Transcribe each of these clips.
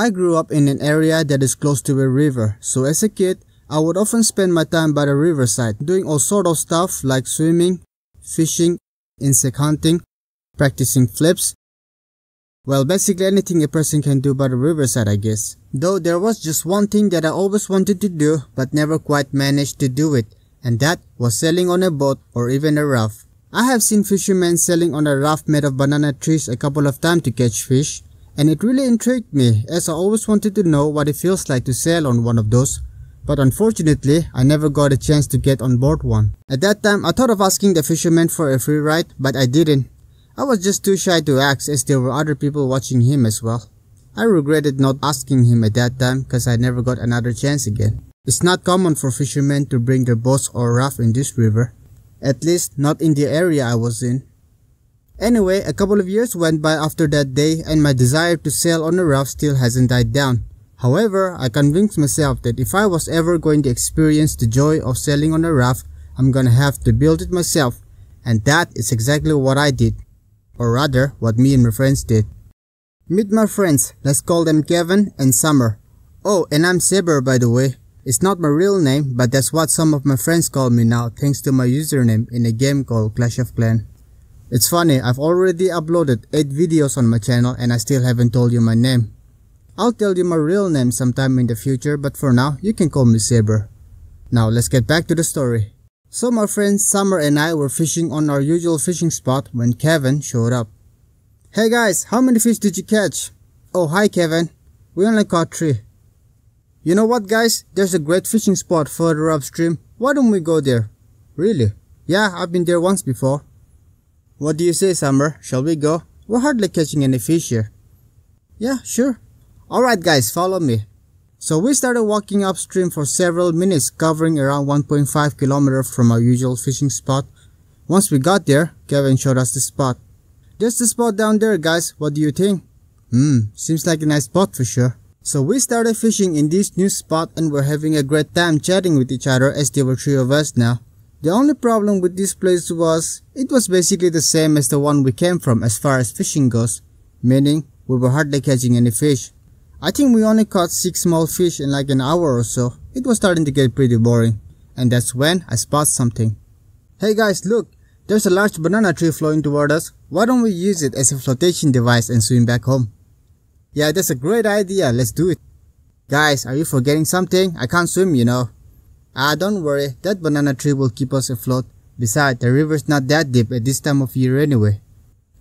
I grew up in an area that is close to a river, so as a kid, I would often spend my time by the riverside doing all sort of stuff like swimming, fishing, insect hunting, practicing flips. Well, basically anything a person can do by the riverside, I guess. Though there was just one thing that I always wanted to do but never quite managed to do it, and that was sailing on a boat or even a raft. I have seen fishermen sailing on a raft made of banana trees a couple of times to catch fish, and it really intrigued me as I always wanted to know what it feels like to sail on one of those. But unfortunately, I never got a chance to get on board one. At that time, I thought of asking the fisherman for a free ride, but I didn't. I was just too shy to ask as there were other people watching him as well. I regretted not asking him at that time cause I never got another chance again. It's not common for fishermen to bring their boats or raft in this river. At least not in the area I was in. Anyway, a couple of years went by after that day and my desire to sail on a raft still hasn't died down. However, I convinced myself that if I was ever going to experience the joy of sailing on a raft, I'm gonna have to build it myself. And that is exactly what I did. Or rather, what me and my friends did. Meet my friends, let's call them Kevin and Summer. Oh, and I'm Saber by the way. It's not my real name, but that's what some of my friends call me now thanks to my username in a game called Clash of Clans. It's funny, I've already uploaded 8 videos on my channel and I still haven't told you my name. I'll tell you my real name sometime in the future but for now, you can call me Saber. Now let's get back to the story. So my friends Summer and I were fishing on our usual fishing spot when Kevin showed up. Hey guys, how many fish did you catch? Oh hi Kevin, we only caught 3. You know what guys, there's a great fishing spot further upstream, why don't we go there? Really? Yeah, I've been there once before. What do you say Summer, shall we go? We're hardly catching any fish here. Yeah, sure. Alright guys, follow me. So we started walking upstream for several minutes covering around 1.5 km from our usual fishing spot. Once we got there, Kevin showed us the spot. There's the spot down there guys, what do you think? Hmm, seems like a nice spot for sure. So we started fishing in this new spot and we're having a great time chatting with each other as there were three of us now. The only problem with this place was, it was basically the same as the one we came from as far as fishing goes, meaning we were hardly catching any fish. I think we only caught 6 small fish in like an hour or so. It was starting to get pretty boring. And that's when I spot something. Hey guys, look! There's a large banana tree flowing toward us. Why don't we use it as a flotation device and swim back home? Yeah, that's a great idea. Let's do it. Guys, are you forgetting something? I can't swim, you know. Ah, don't worry. That banana tree will keep us afloat. Besides, the river's not that deep at this time of year anyway.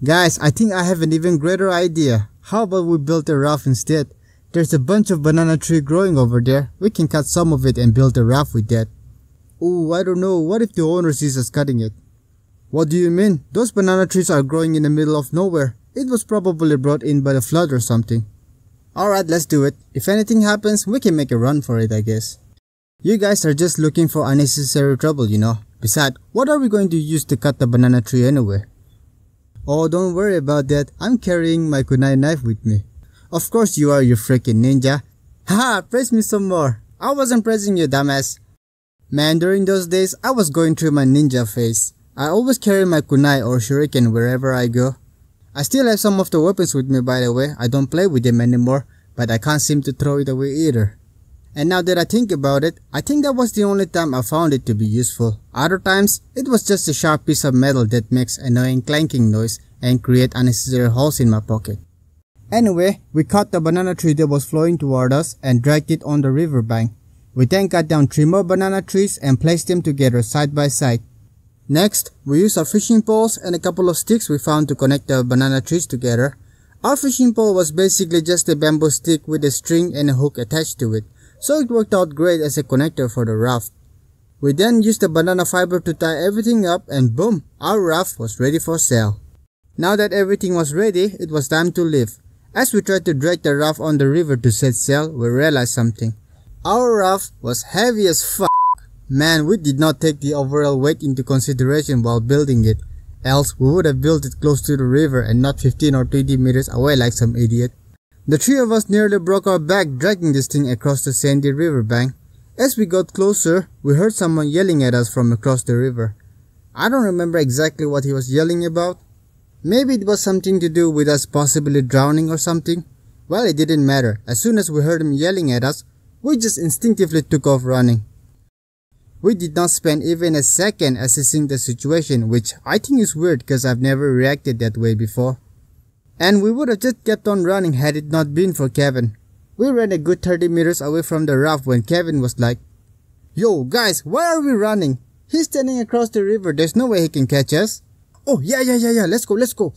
Guys, I think I have an even greater idea. How about we build a raft instead? There's a bunch of banana tree growing over there. We can cut some of it and build a raft with that. Oh, I don't know. What if the owner sees us cutting it? What do you mean? Those banana trees are growing in the middle of nowhere. It was probably brought in by the flood or something. Alright, let's do it. If anything happens, we can make a run for it, I guess. You guys are just looking for unnecessary trouble, you know. Besides, what are we going to use to cut the banana tree anyway? Oh, don't worry about that. I'm carrying my kunai knife with me. Of course you are, you freaking ninja. Haha, praise me some more. I wasn't praising you, dumbass. Man, during those days, I was going through my ninja phase. I always carry my kunai or shuriken wherever I go. I still have some of the weapons with me by the way, I don't play with them anymore, but I can't seem to throw it away either. And now that I think about it, I think that was the only time I found it to be useful. Other times, it was just a sharp piece of metal that makes annoying clanking noise and create unnecessary holes in my pocket. Anyway, we cut the banana tree that was flowing toward us and dragged it on the riverbank. We then cut down three more banana trees and placed them together side by side. Next, we used our fishing poles and a couple of sticks we found to connect the banana trees together. Our fishing pole was basically just a bamboo stick with a string and a hook attached to it, so it worked out great as a connector for the raft. We then used the banana fiber to tie everything up and boom, our raft was ready for sail. Now that everything was ready, it was time to leave. As we tried to drag the raft on the river to set sail, we realized something. Our raft was heavy as fuck. Man, we did not take the overall weight into consideration while building it. Else, we would have built it close to the river and not 15 or 20 meters away like some idiot. The three of us nearly broke our back dragging this thing across the sandy riverbank. As we got closer, we heard someone yelling at us from across the river. I don't remember exactly what he was yelling about, Maybe it was something to do with us possibly drowning or something. Well, it didn't matter. As soon as we heard him yelling at us, we just instinctively took off running. We did not spend even a second assessing the situation, which I think is weird because I've never reacted that way before. And we would have just kept on running had it not been for Kevin. We ran a good 30 meters away from the raft when Kevin was like, Yo, guys, why are we running? He's standing across the river, there's no way he can catch us. Oh, yeah, yeah, yeah, yeah, let's go, let's go.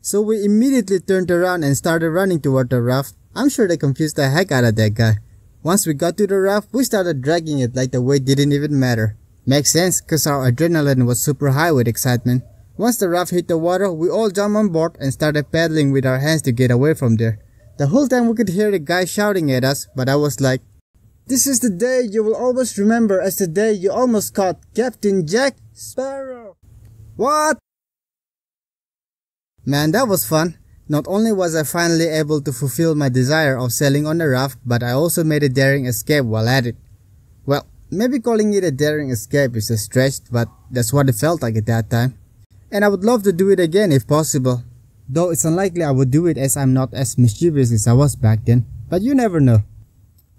So we immediately turned around and started running toward the raft. I'm sure they confused the heck out of that guy. Once we got to the raft, we started dragging it like the weight didn't even matter. Makes sense, cause our adrenaline was super high with excitement. Once the raft hit the water, we all jumped on board and started paddling with our hands to get away from there. The whole time we could hear the guy shouting at us, but I was like, This is the day you will always remember as the day you almost caught Captain Jack Sparrow. What? Man, that was fun. Not only was I finally able to fulfill my desire of sailing on the raft, but I also made a daring escape while at it. Well, maybe calling it a daring escape is a stretch, but that's what it felt like at that time. And I would love to do it again if possible. Though it's unlikely I would do it as I'm not as mischievous as I was back then, but you never know.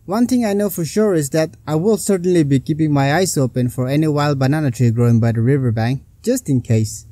One thing I know for sure is that I will certainly be keeping my eyes open for any wild banana tree growing by the riverbank, just in case.